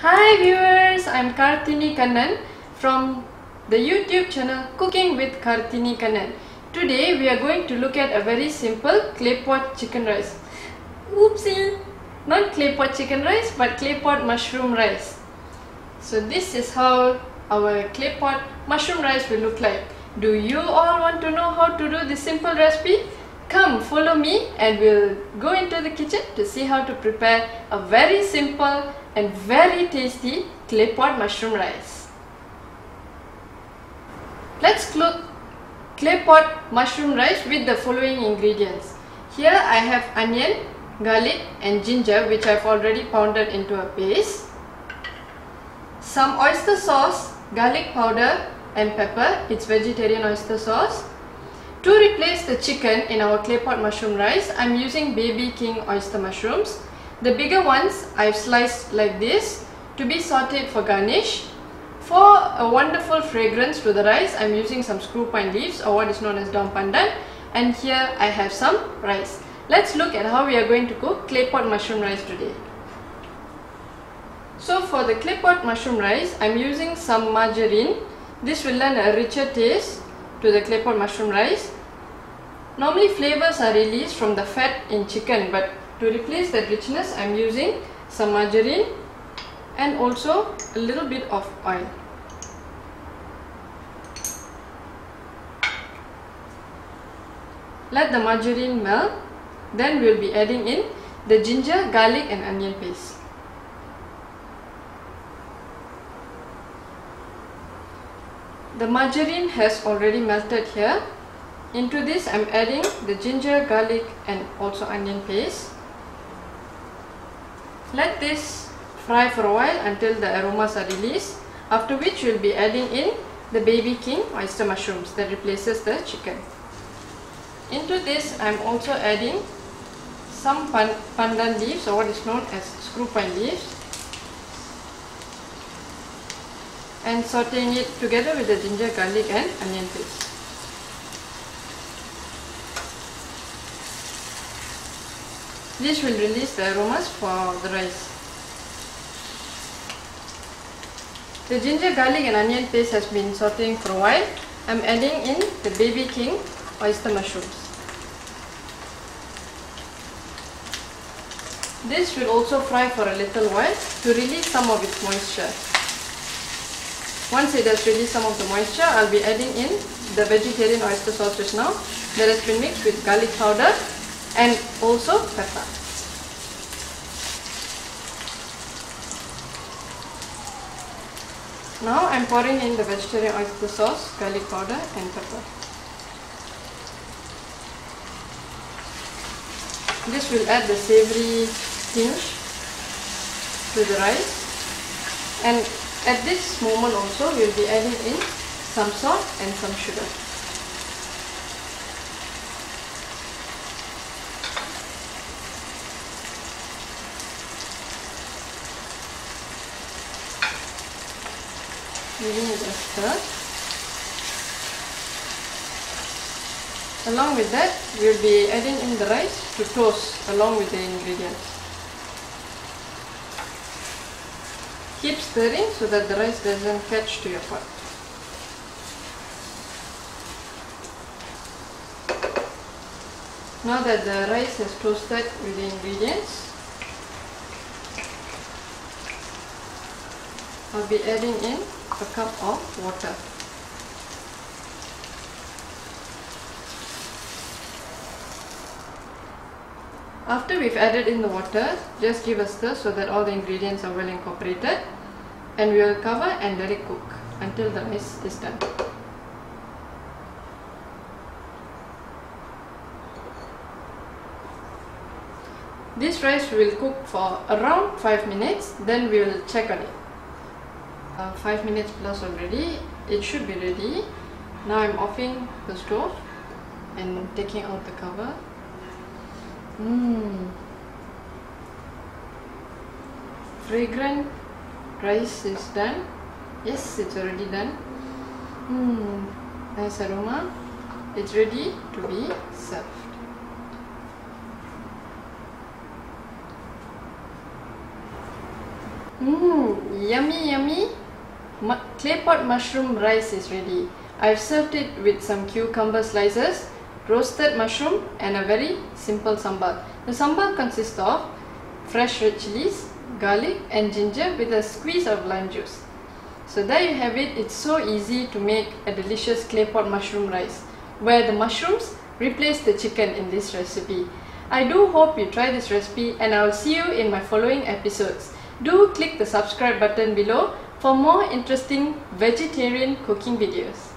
Hi viewers, I'm Kartini Kannan from the YouTube channel Cooking with Kartini Kannan. Today we are going to look at a very simple clay pot chicken rice. Oopsie! Not clay pot chicken rice but clay pot mushroom rice. So this is how our clay pot mushroom rice will look like. Do you all want to know how to do this simple recipe? Come follow me and we'll go into the kitchen to see how to prepare a very simple and very tasty clay pot mushroom rice. Let's cook clay pot mushroom rice with the following ingredients. Here I have onion, garlic and ginger which I've already pounded into a paste. Some oyster sauce, garlic powder and pepper, it's vegetarian oyster sauce to replace the chicken in our clay pot mushroom rice, I'm using baby king oyster mushrooms. The bigger ones I've sliced like this to be sauteed for garnish. For a wonderful fragrance to the rice, I'm using some screw pine leaves or what is known as daun pandan and here I have some rice. Let's look at how we are going to cook clay pot mushroom rice today. So for the clay pot mushroom rice, I'm using some margarine. This will lend a richer taste to the clay pot mushroom rice. Normally flavors are released from the fat in chicken but to replace that richness I'm using some margarine and also a little bit of oil. Let the margarine melt then we'll be adding in the ginger, garlic and onion paste. The margarine has already melted here. Into this I'm adding the ginger, garlic and also onion paste. Let this fry for a while until the aromas are released. After which we'll be adding in the baby king oyster mushrooms that replaces the chicken. Into this I'm also adding some pan pandan leaves or what is known as screw pine leaves and sauteing it together with the ginger, garlic and onion paste. This will release the aromas for the rice. The ginger, garlic and onion paste has been sauteing for a while. I'm adding in the baby king oyster mushrooms. This will also fry for a little while to release some of its moisture. Once it has released some of the moisture, I'll be adding in the vegetarian oyster sauce just now that has been mixed with garlic powder and also pepper. Now I'm pouring in the vegetarian oyster sauce, garlic powder and pepper. This will add the savory tinge to the rice and at this moment also we will be adding in some salt and some sugar. It. Along with that, we will be adding in the rice to toast along with the ingredients. Keep stirring so that the rice doesn't catch to your pot. Now that the rice has toasted with the ingredients, I'll be adding in a cup of water. After we've added in the water, just give a stir so that all the ingredients are well incorporated and we will cover and let it cook until the rice is done. This rice will cook for around 5 minutes, then we will check on it. Uh, 5 minutes plus already, it should be ready. Now I'm offing the stove and taking out the cover. Mmm. Fragrant rice is done. Yes, it's already done. Mmm. Nice aroma. It's ready to be served. Mmm, yummy yummy. Mu clay pot mushroom rice is ready. I've served it with some cucumber slices, roasted mushroom and a very simple sambal. The sambal consists of fresh red chilies, garlic and ginger with a squeeze of lime juice. So there you have it, it's so easy to make a delicious clay pot mushroom rice where the mushrooms replace the chicken in this recipe. I do hope you try this recipe and I will see you in my following episodes. Do click the subscribe button below for more interesting vegetarian cooking videos.